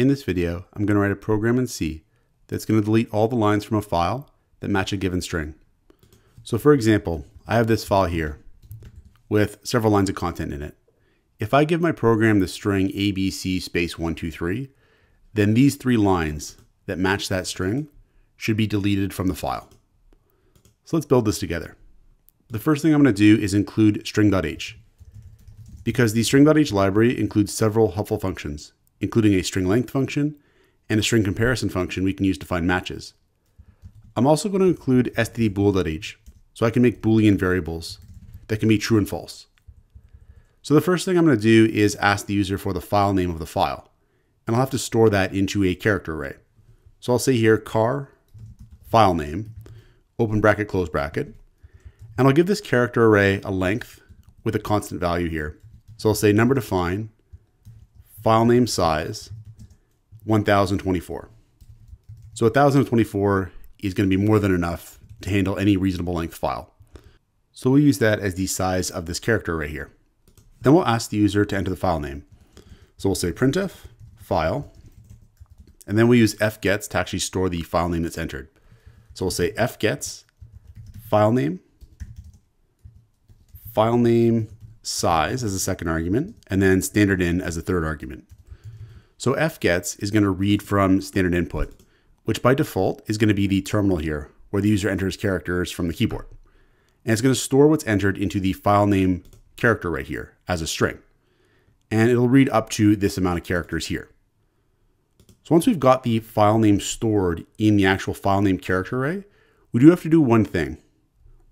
In this video, I'm going to write a program in C that's going to delete all the lines from a file that match a given string. So for example, I have this file here with several lines of content in it. If I give my program the string ABC space 123, then these three lines that match that string should be deleted from the file. So let's build this together. The first thing I'm going to do is include string.h because the string.h library includes several helpful functions, including a string length function and a string comparison function we can use to find matches. I'm also going to include stdbool.h, so I can make Boolean variables that can be true and false. So the first thing I'm going to do is ask the user for the file name of the file, and I'll have to store that into a character array. So I'll say here car file name, open bracket, close bracket, and I'll give this character array a length with a constant value here. So I'll say number define, file name size, 1024. So 1024 is going to be more than enough to handle any reasonable length file. So we'll use that as the size of this character right here. Then we'll ask the user to enter the file name. So we'll say printf file, and then we use fgets to actually store the file name that's entered. So we'll say fgets file name, file name size as a second argument, and then standard in as a third argument. So fgets is going to read from standard input, which by default is going to be the terminal here, where the user enters characters from the keyboard. And it's going to store what's entered into the file name character right here as a string. And it'll read up to this amount of characters here. So once we've got the file name stored in the actual file name character array, we do have to do one thing.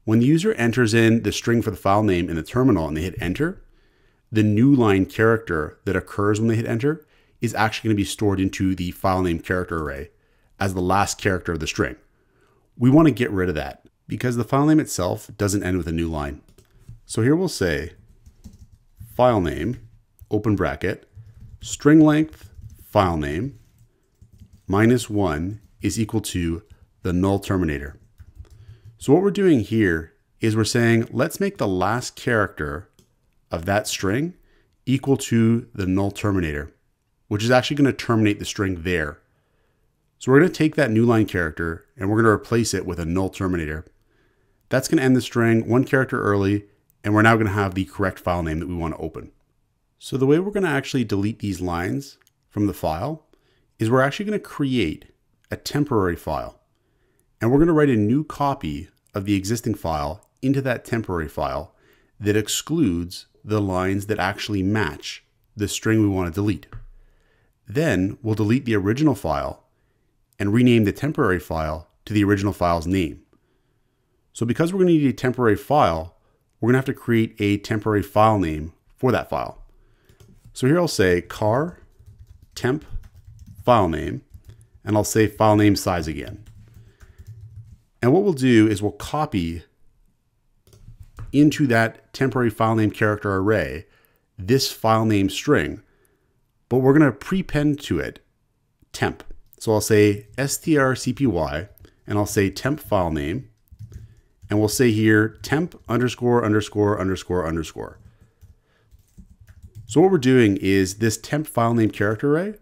When the user enters in the string for the file name in the terminal and they hit enter, the new line character that occurs when they hit enter is actually going to be stored into the file name character array as the last character of the string. We want to get rid of that because the file name itself doesn't end with a new line. So here we'll say file name, open bracket, string length, file name, minus one is equal to the null terminator. So what we're doing here is we're saying, let's make the last character of that string equal to the null terminator, which is actually going to terminate the string there. So we're going to take that new line character and we're going to replace it with a null terminator. That's going to end the string one character early, and we're now going to have the correct file name that we want to open. So the way we're going to actually delete these lines from the file is we're actually going to create a temporary file. And we're going to write a new copy of the existing file into that temporary file that excludes the lines that actually match the string we want to delete. Then we'll delete the original file and rename the temporary file to the original file's name. So because we're going to need a temporary file, we're going to have to create a temporary file name for that file. So here I'll say car temp file name, and I'll say file name size again. And what we'll do is we'll copy into that temporary file name character array this file name string, but we're going to prepend to it temp. So I'll say strcpy and I'll say temp file name and we'll say here temp underscore underscore underscore underscore. So what we're doing is this temp file name character array,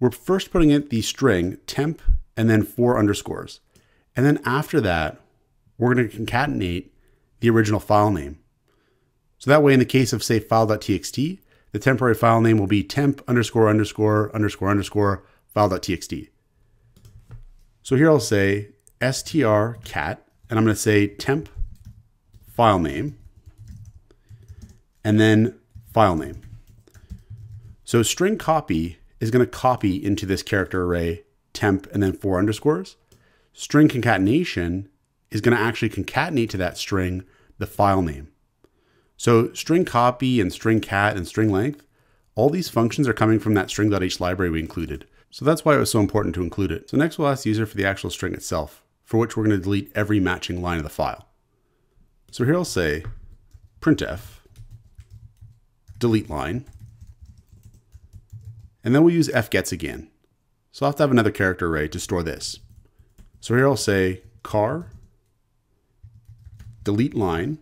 we're first putting in the string temp and then four underscores. And then after that, we're going to concatenate the original file name. So that way, in the case of say file.txt, the temporary file name will be temp underscore underscore underscore underscore file.txt. So here I'll say str cat, and I'm going to say temp file name, and then file name. So string copy is going to copy into this character array temp and then four underscores string concatenation is going to actually concatenate to that string the file name. So string copy and string cat and string length, all these functions are coming from that string.h library we included. So that's why it was so important to include it. So next we'll ask the user for the actual string itself, for which we're going to delete every matching line of the file. So here I'll say printf delete line, and then we'll use fgets again. So I'll have to have another character array to store this. So here I'll say car, delete line,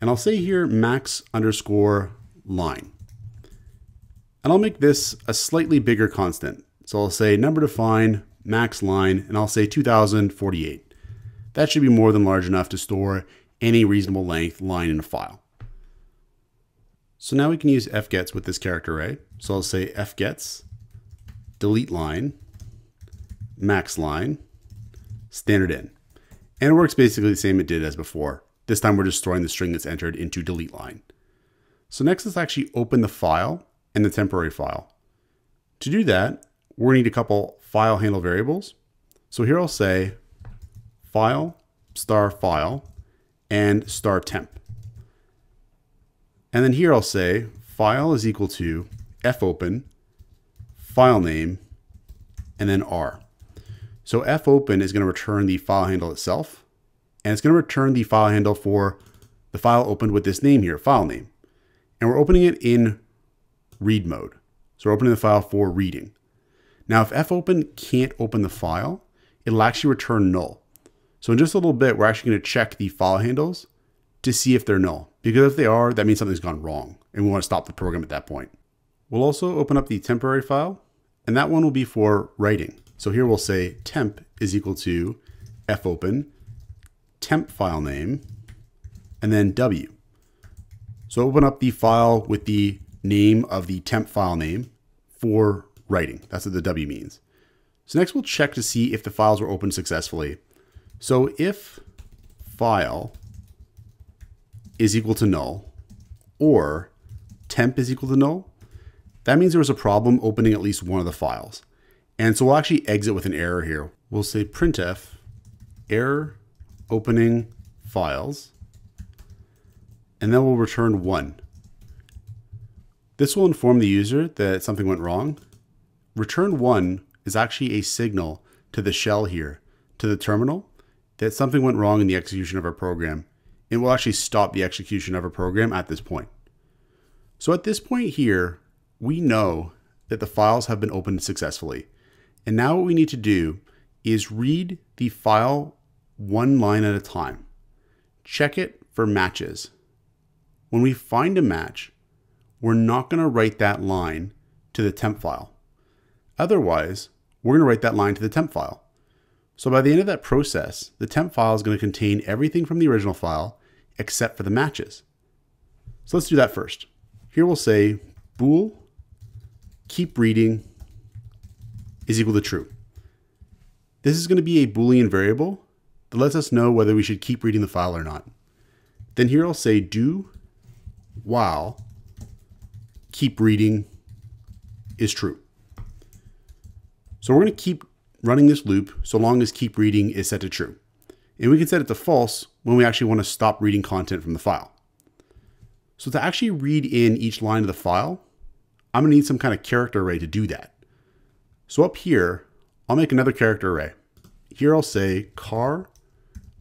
and I'll say here max underscore line. And I'll make this a slightly bigger constant. So I'll say number define, max line, and I'll say 2048. That should be more than large enough to store any reasonable length line in a file. So now we can use fgets with this character array. So I'll say fgets, delete line, max line, standard in. And it works basically the same it did as before. This time we're just storing the string that's entered into delete line. So next let's actually open the file and the temporary file. To do that, we're gonna need a couple file handle variables. So here I'll say file star file and star temp. And then here I'll say file is equal to fopen, file name, and then r. So fopen is going to return the file handle itself, and it's going to return the file handle for the file opened with this name here, file name. And we're opening it in read mode. So we're opening the file for reading. Now, if fopen can't open the file, it'll actually return null. So in just a little bit, we're actually going to check the file handles to see if they're null. Because if they are, that means something's gone wrong, and we want to stop the program at that point. We'll also open up the temporary file, and that one will be for writing. So here we'll say temp is equal to fopen, temp file name, and then w. So open up the file with the name of the temp file name for writing. That's what the w means. So next we'll check to see if the files were opened successfully. So if file is equal to null or temp is equal to null, that means there was a problem opening at least one of the files. And so we'll actually exit with an error here. We'll say printf error opening files, and then we'll return one. This will inform the user that something went wrong. Return one is actually a signal to the shell here, to the terminal, that something went wrong in the execution of our program. It will actually stop the execution of our program at this point. So at this point here, we know that the files have been opened successfully. And now what we need to do is read the file one line at a time. Check it for matches. When we find a match, we're not going to write that line to the temp file. Otherwise, we're going to write that line to the temp file. So by the end of that process, the temp file is going to contain everything from the original file except for the matches. So let's do that first. Here we'll say bool keep reading is equal to true. This is going to be a boolean variable that lets us know whether we should keep reading the file or not. Then here I'll say do while keep reading is true. So we're going to keep running this loop so long as keep reading is set to true. And we can set it to false when we actually want to stop reading content from the file. So to actually read in each line of the file, I'm going to need some kind of character array to do that. So up here, I'll make another character array. Here I'll say car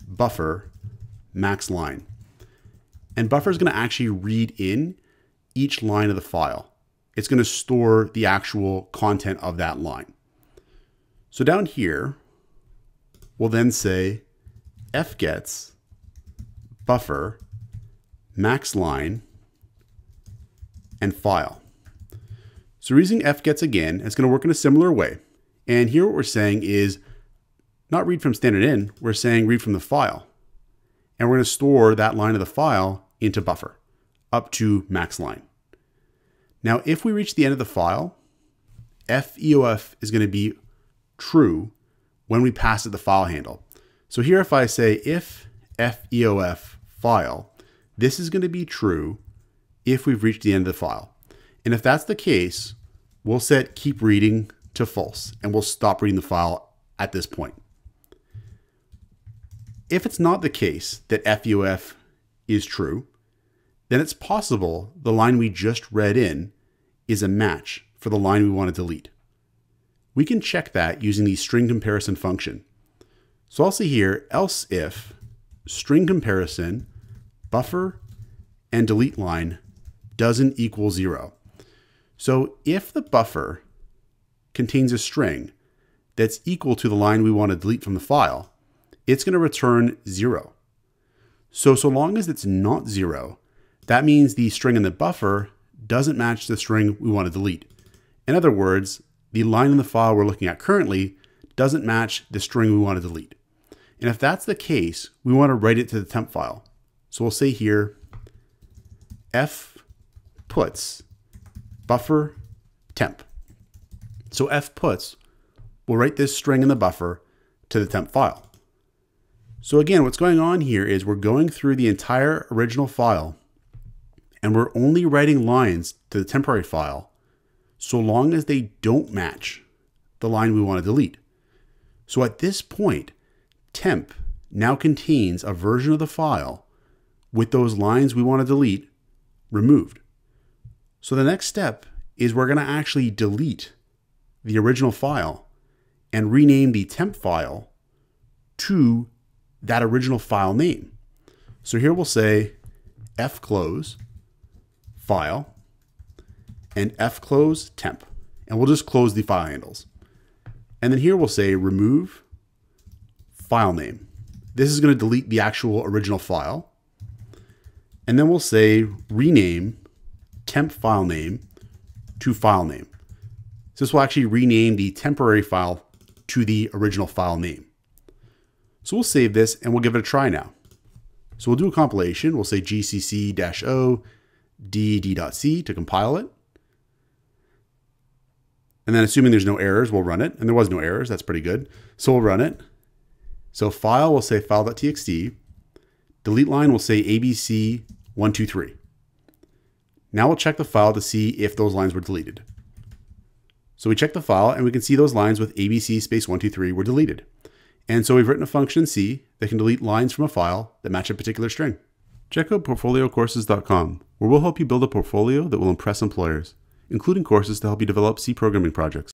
buffer max line. And buffer is going to actually read in each line of the file. It's going to store the actual content of that line. So down here, we'll then say fgets buffer max line and file. So we're using fgets again. It's going to work in a similar way. And here what we're saying is not read from standard in, we're saying read from the file. And we're going to store that line of the file into buffer up to max line. Now, if we reach the end of the file, feof is going to be true when we pass it the file handle. So here if I say if feof file, this is going to be true if we've reached the end of the file. And if that's the case, we'll set keep reading to false and we'll stop reading the file at this point. If it's not the case that feof is true, then it's possible the line we just read in is a match for the line we want to delete. We can check that using the string comparison function. So I'll say here, else if string comparison buffer and delete line doesn't equal zero. So if the buffer contains a string that's equal to the line we want to delete from the file, it's going to return zero. So, so long as it's not zero, that means the string in the buffer doesn't match the string we want to delete. In other words, the line in the file we're looking at currently doesn't match the string we want to delete. And if that's the case, we want to write it to the temp file. So we'll say here, f puts buffer temp. So f puts will write this string in the buffer to the temp file. So again, what's going on here is we're going through the entire original file and we're only writing lines to the temporary file so long as they don't match the line we want to delete. So at this point, temp now contains a version of the file with those lines we want to delete removed. So the next step is we're going to actually delete the original file and rename the temp file to that original file name. So here we'll say fclose file and fclose temp, and we'll just close the file handles. And then here we'll say remove file name. This is going to delete the actual original file. And then we'll say rename temp file name to file name. So this will actually rename the temporary file to the original file name. So we'll save this and we'll give it a try now. So we'll do a compilation. We'll say gcc-o dd.c to compile it. And then assuming there's no errors, we'll run it. And there was no errors. That's pretty good. So we'll run it. So file we'll say file.txt. Delete line we'll say abc123. Now we'll check the file to see if those lines were deleted. So we check the file and we can see those lines with abc space 123 were deleted. And so we've written a function C that can delete lines from a file that match a particular string. Check out portfoliocourses.com, where we'll help you build a portfolio that will impress employers, including courses to help you develop C programming projects.